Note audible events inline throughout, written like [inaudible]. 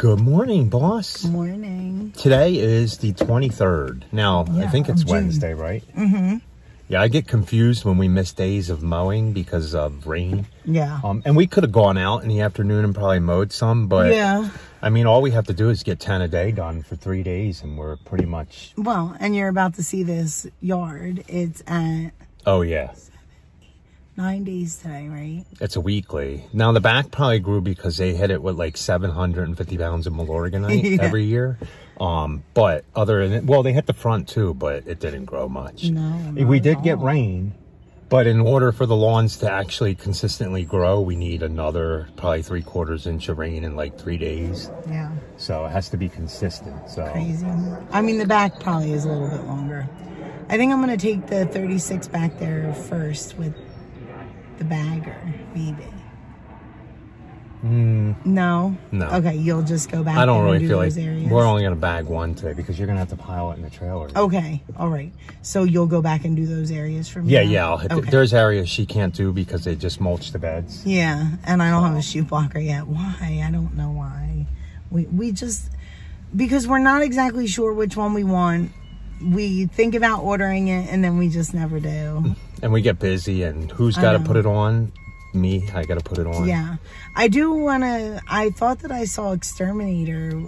Good morning, boss. Morning. Today is the 23rd. Now, I think it's June. Wednesday, right? Mm-hmm. Yeah, I get confused when we miss days of mowing because of rain. Yeah. Um, and we could have gone out in the afternoon and probably mowed some, but yeah. I mean, all we have to do is get 10 a day done for three days and we're pretty much, Well, and you're about to see this yard. It's at oh yeah, nine days today, right? it's a weekly. Now the back probably grew because they hit it with like 750 pounds of Milorganite [laughs] Yeah. every year. Um, but other than, well, they hit the front too, but it didn't grow much. No. we did get rain, but in order for the lawns to actually consistently grow, we need another probably three quarters inch of rain in like three days. Yeah. So it has to be consistent. So Crazy. I mean, the back probably is a little bit longer. I think I'm going to take the 36 back there first with the bagger, maybe. no? Hmm. No. Okay, you'll just go back I don't really do feel like areas? we're only gonna bag one today because you're gonna have to pile it in the trailer. Okay, all right. So you'll go back and do those areas for me? Yeah, now? yeah. I'll hit the- there's areas she can't do because they just mulch the beds. Yeah, and I don't have a shoe blocker yet. Why? I don't know why. We we just because we're not exactly sure which one we want. We think about ordering it and then we just never do. And we get busy, and who's got to put it on? Me. I got to put it on. Yeah. I do want to I thought that I saw Exterminator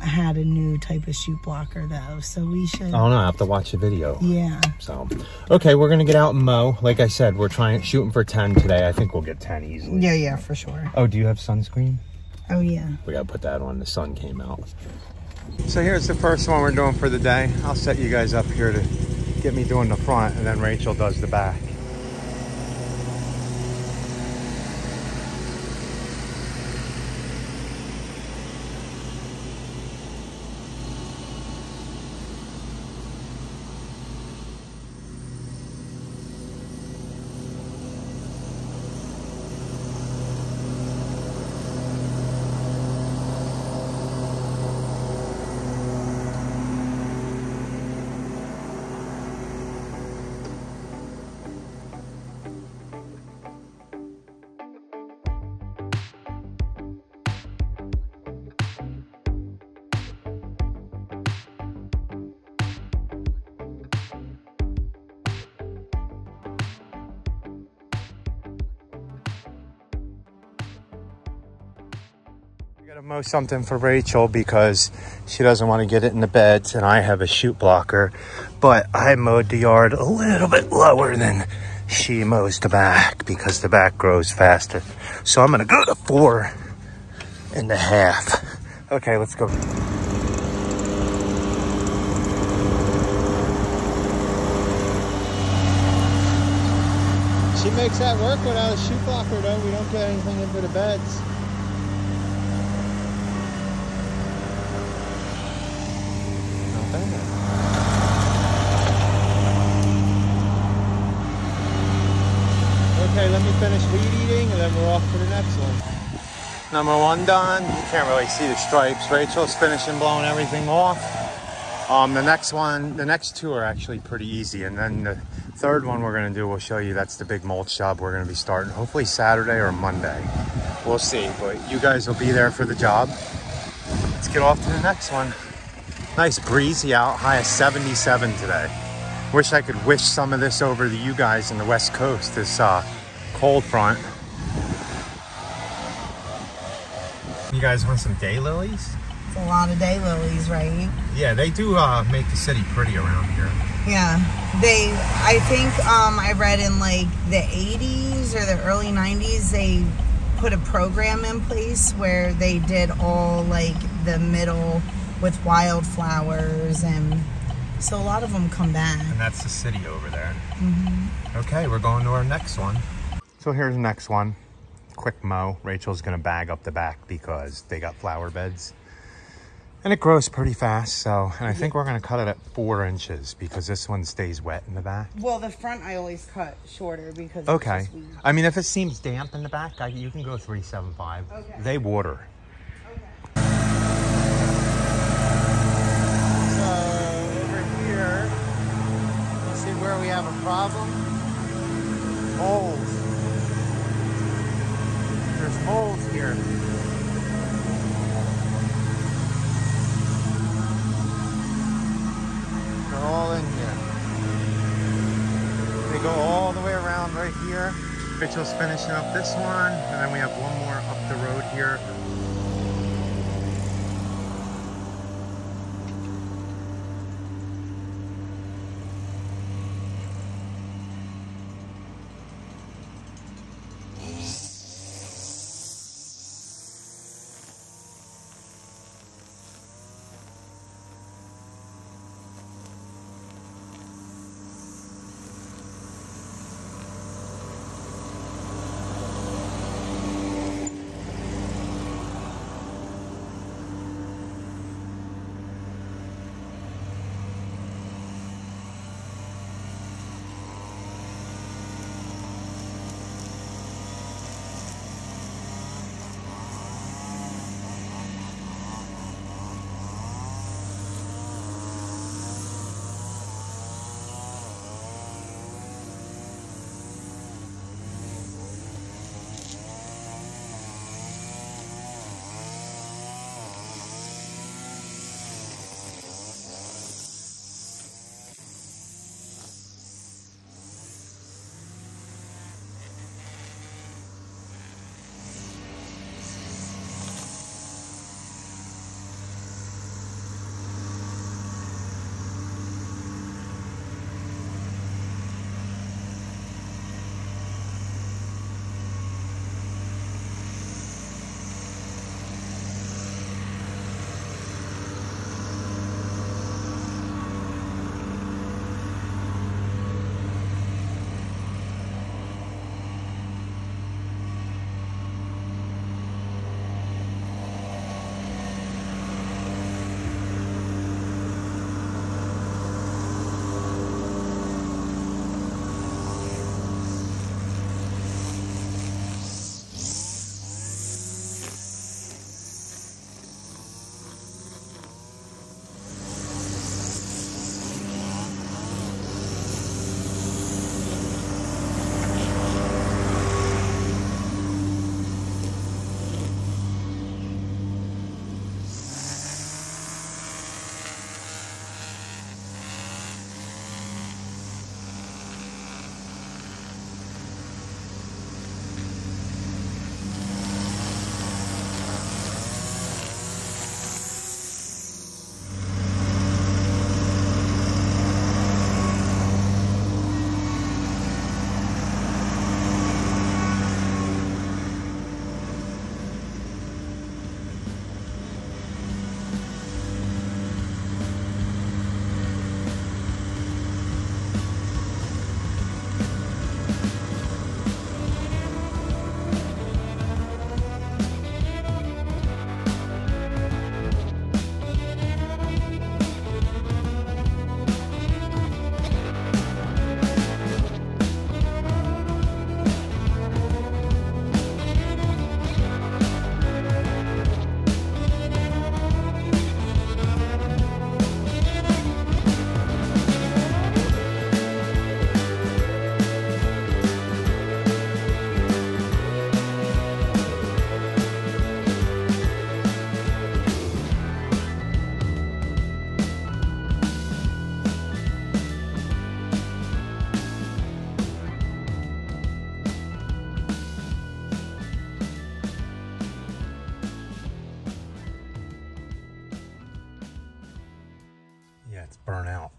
had a new type of chute blocker though. So we should oh, I don't know. I have to watch the video. Yeah. So, okay, we're gonna get out and mow. Like I said, we're trying shooting for ten today. I think we'll get ten easily. Yeah, yeah, for sure. Oh, do you have sunscreen? Oh yeah. We gotta put that on. The sun came out. So here's the first one we're doing for the day. I'll set you guys up here to get me doing the front, and then Rachel does the back. Mow something for Rachel because she doesn't want to get it in the beds, and I have a chute blocker. But I mowed the yard a little bit lower than she mows the back because the back grows faster. So I'm gonna go to four and a half. Okay, let's go. She makes that work without a chute blocker though. We don't get anything into the beds. Bad. Okay, let me finish weed eating and then we're off to the next one. Number one done. You can't really see the stripes. Rachel's finishing blowing everything off. Um, the next one, the next two are actually pretty easy. And then the third one we're gonna do, we'll show you, that's the big mulch job we're gonna be starting hopefully Saturday or Monday. We'll see, but you guys will be there for the job. Let's get off to the next one. Nice breezy out, high of 77 today. Wish I could wish some of this over to you guys in the West Coast, this uh, cold front. You guys want some daylilies? It's a lot of daylilies, right? Yeah, they do uh, make the city pretty around here. Yeah, they. I think um, I read in like the '80s or the early '90s they put a program in place where they did all like the middle with wildflowers, and so a lot of them come back. And that's the city over there. Mm-hmm. Okay, we're going to our next one. So here's the next one. Quick mow. Rachel's gonna bag up the back because they got flower beds. And it grows pretty fast, so and I think we're gonna cut it at four inches because this one stays wet in the back. Well, the front I always cut shorter because Okay. I mean, if it seems damp in the back, I, you can go three seven five. Okay. They water. problem? Holes. There's holes here. They're all in here. They go all the way around right here. Mitchell's finishing up this one, and then we have one more up the road here.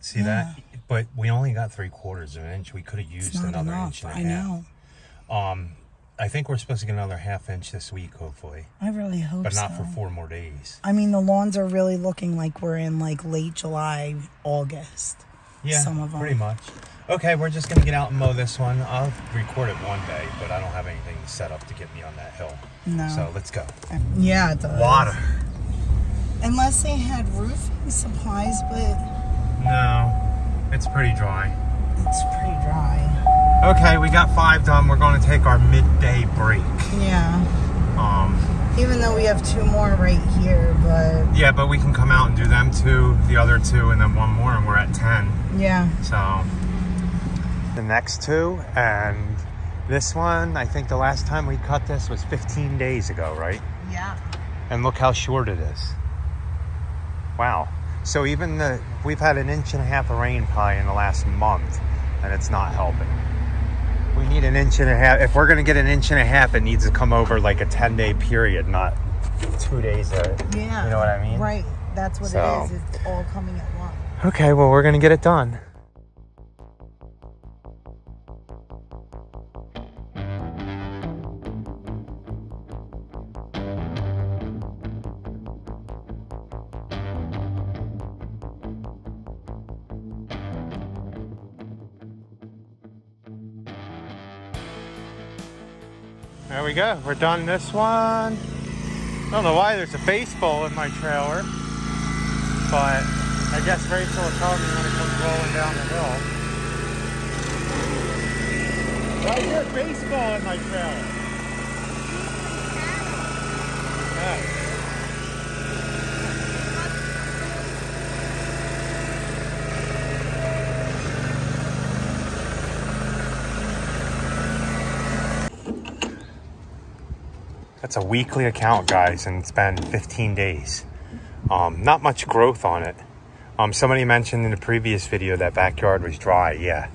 See that? But we only got three quarters of an inch. We could have used another enough. inch and a I half. know. Um, I think we're supposed to get another half inch this week, hopefully, I really hope but not so. for four more days. I mean, the lawns are really looking like we're in like late July, August. Yeah, Some of them. pretty much. Okay, we're just gonna get out and mow this one. I'll record it one day, but I don't have anything set up to get me on that hill. No. So let's go. Yeah, it does. Water. Unless they had roofing supplies, but No, it's pretty dry. it's pretty dry. Okay, we got five done. We're going to take our midday break. Yeah. Um, Even though we have two more right here, but yeah, but we can come out and do them two, the other two, and then one more, and we're at 10. yeah. So, the next two, and this one, I think the last time we cut this was 15 days ago, right? Yeah. And look how short it is. Wow. So even the, we've had an inch and a half of rain probably in the last month, and it's not helping. We need an inch and a half. If we're gonna get an inch and a half, it needs to come over like a 10 day period, not two days. Of, Yeah. You know what I mean? Right. That's what So- it is. It's all coming at once. Okay, well, we're gonna get it done. Go. We're done this one. I don't know why there's a baseball in my trailer, but I guess Rachel will tell me when it comes rolling down the hill. Why is there a baseball in my trailer? Yeah. That's a weekly account, guys, and it's been 15 days. Um, not much growth on it. Um, somebody mentioned in the previous video that backyard was dry. Yeah,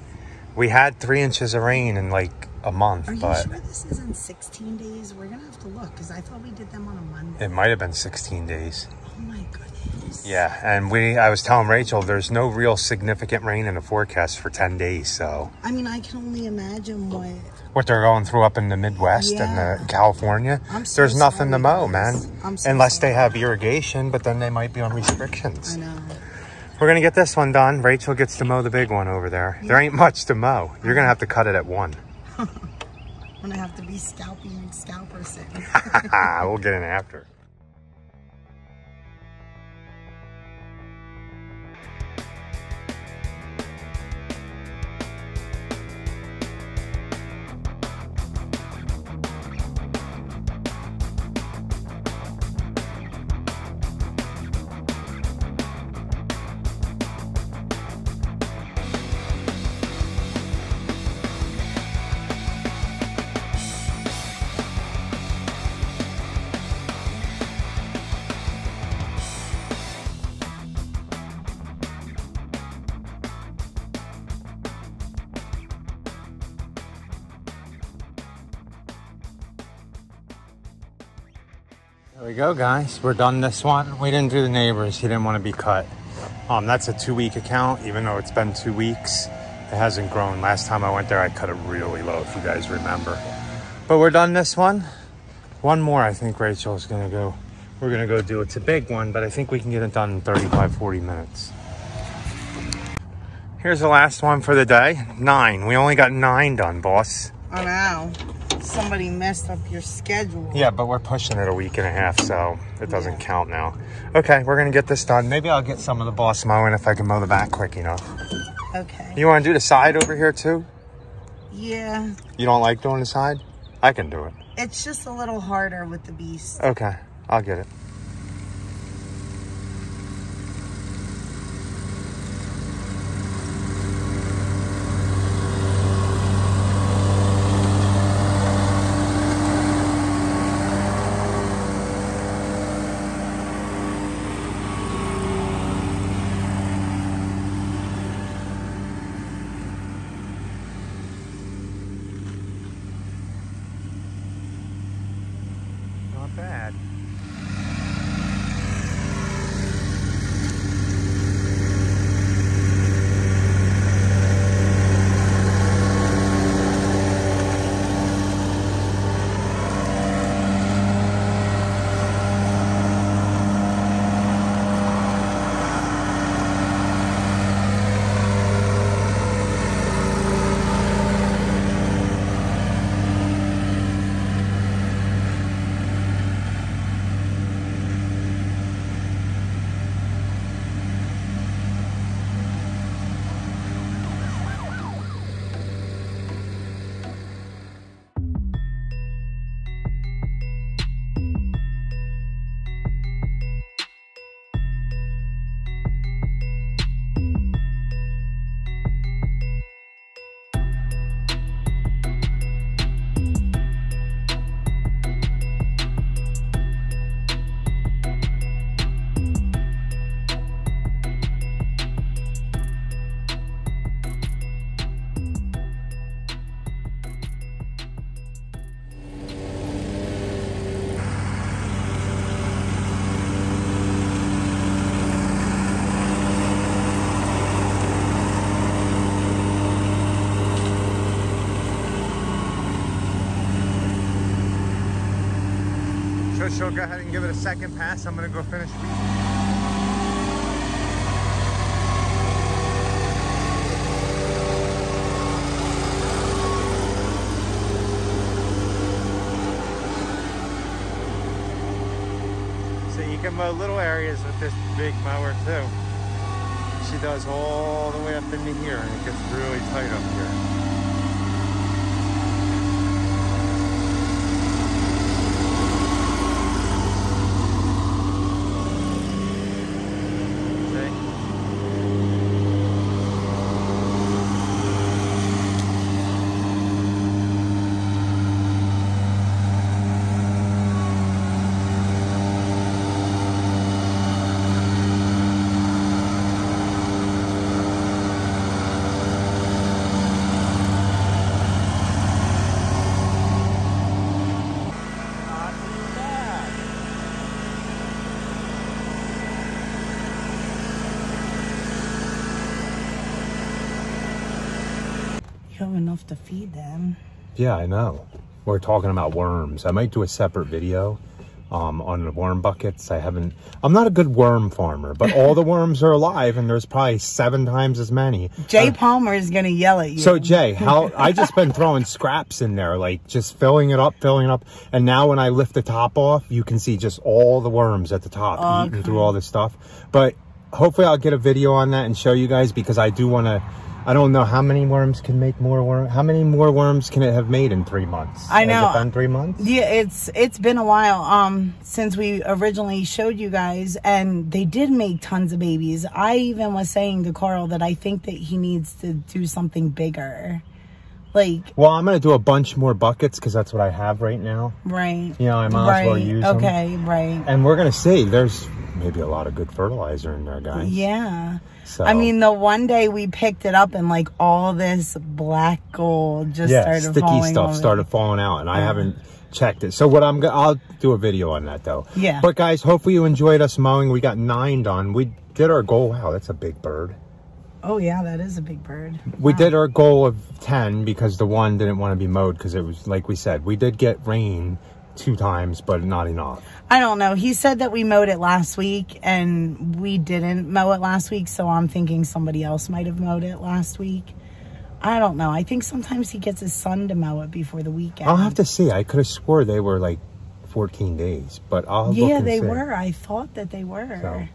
we had three inches of rain in like a month, Are you sure this isn't 16 days? We're gonna have to look because I thought we did them on a Monday. it might have been 16 days. oh my goodness. Yeah, and we I was telling Rachel there's no real significant rain in the forecast for 10 days, so I mean, I can only imagine what. What they're going through up in the Midwest and the California, so there's nothing to mow, man. So Unless they have irrigation, but then they might be on restrictions. I know. We're gonna get this one done. Rachel gets to mow the big one over there. There ain't much to mow. You're gonna have to cut it at one. [laughs] I'm gonna have to be scalping and scalper sitting. [laughs] we'll get in after. There we go, guys. We're done this one. We didn't do the neighbors. He didn't want to be cut. Um, that's a two-week account, even though it's been two weeks. It hasn't grown. Last time I went there, I cut it really low, if you guys remember. But we're done this one. One more, I think Rachel's gonna go. We're gonna go do. It's a big one, but I think we can get it done in 35, 40 minutes. Here's the last one for the day. Nine. We only got nine done, boss. oh no. Somebody messed up your schedule. Yeah, but we're pushing it a week and a half, so it doesn't count now. Okay, we're gonna get this done. Maybe I'll get some of the boss mowing if I can mow the back quick enough. Okay. You wanna do the side over here too? Yeah. You don't like doing the side? I can do it. It's just a little harder with the beast. Okay, I'll get it. Ahead and give it a second pass. I'm gonna go finish. So you can mow little areas with this big mower too. She does all the way up into here and it gets really tight up here. See? Not too bad. You have enough to feed them. Yeah, I know. We're talking about worms. I might do a separate video um, on the worm buckets. I haven't. I'm not a good worm farmer, but all the [laughs] worms are alive, and there's probably seven times as many. Jay Palmer is gonna yell at you. So Jay, how [laughs] I just been throwing scraps in there, like just filling it up, filling it up, and now when I lift the top off, you can see just all the worms at the top eating through all this stuff. But hopefully, I'll get a video on that and show you guys because I do want to. I don't know how many worms can make more worm. How many more worms can it have made in three months? I know. Has been three months? Yeah, it's it's been a while um since we originally showed you guys and they did make tons of babies. I even was saying to Carl that I think that he needs to do something bigger. Like, Well, I'm gonna do a bunch more buckets because that's what I have right now. right. You know, I might as well right. use 'em. Okay, right. And we're gonna see. There's maybe a lot of good fertilizer in there, guys. Yeah. So I mean, the one day we picked it up and like all this black gold just yeah, started sticky falling stuff started falling out, and I uh-huh. haven't checked it. So what I'm gonna, I'll do a video on that though. Yeah. But guys, hopefully you enjoyed us mowing. We got nine done. We did our goal. Wow, that's a big bird. Oh yeah, that is a big bird. We did our goal of 10 because the one didn't want to be mowed because it was, like we said, we did get rain two times, but not enough. I don't know. He said that we mowed it last week and we didn't mow it last week, so I'm thinking somebody else might have mowed it last week. I don't know. I think sometimes he gets his son to mow it before the weekend. I'll have to see. I could have swore they were like 14 days, but I'll Yeah, they see. were. I thought that they were. So.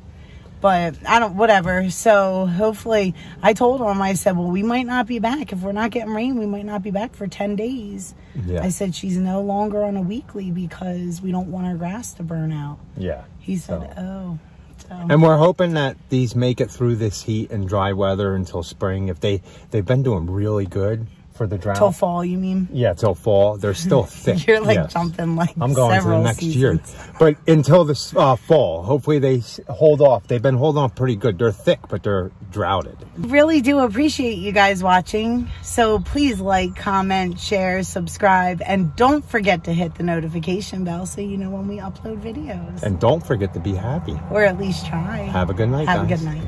But I don't, whatever. So hopefully, I told him, I said, well, we might not be back. If we're not getting rain, we might not be back for 10 days. Yeah. I said, she's no longer on a weekly because we don't want our grass to burn out. Yeah. He said, So. oh. So. And we're hoping that these make it through this heat and dry weather until spring. If they they've been doing really good for the drought. Till fall, you mean? Yeah, till fall. They're still [laughs] thick. You're like yes. jumping like I'm going to the next seasons. year, but until this uh, fall, hopefully they hold off. They've been holding off pretty good. They're thick, but they're droughted. Really do appreciate you guys watching. So please like, comment, share, subscribe, and don't forget to hit the notification bell so you know when we upload videos. And don't forget to be happy. or at least try. Have a good night, guys. Have a good night.